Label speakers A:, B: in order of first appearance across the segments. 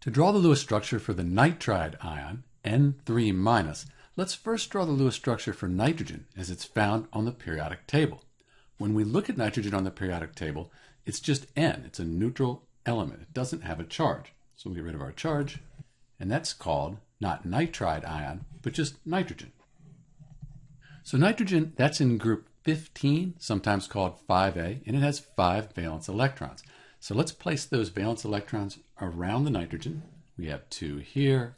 A: To draw the Lewis structure for the nitride ion, N3-, let's first draw the Lewis structure for nitrogen as it's found on the periodic table. When we look at nitrogen on the periodic table, it's just N. It's a neutral element. It doesn't have a charge. So we'll get rid of our charge, and that's called not nitride ion, but just nitrogen. So nitrogen, that's in group 15, sometimes called 5A, and it has five valence electrons. So let's place those valence electrons around the nitrogen. We have two here.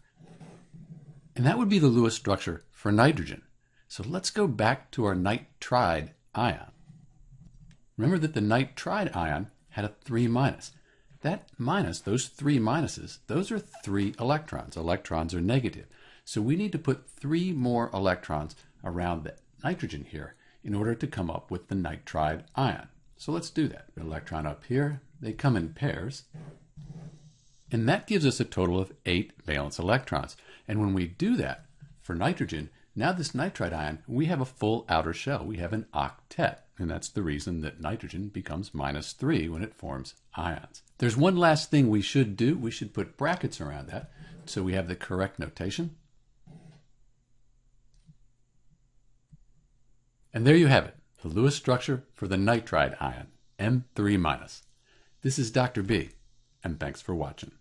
A: And that would be the Lewis structure for nitrogen. So let's go back to our nitride ion. Remember that the nitride ion had a 3 minus. That minus, those three minuses, those are three electrons. Electrons are negative. So we need to put three more electrons around the nitrogen here in order to come up with the nitride ion. So let's do that. Electron up here, they come in pairs. And that gives us a total of eight valence electrons. And when we do that for nitrogen, now this nitride ion, we have a full outer shell. We have an octet. And that's the reason that nitrogen becomes minus three when it forms ions. There's one last thing we should do. We should put brackets around that so we have the correct notation. And there you have it, the Lewis structure for the nitride ion, N3-. This is Dr. B, and thanks for watching.